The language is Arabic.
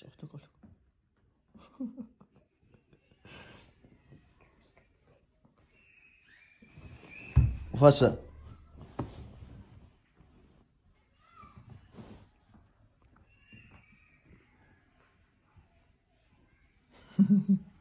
شفت Mm-hmm.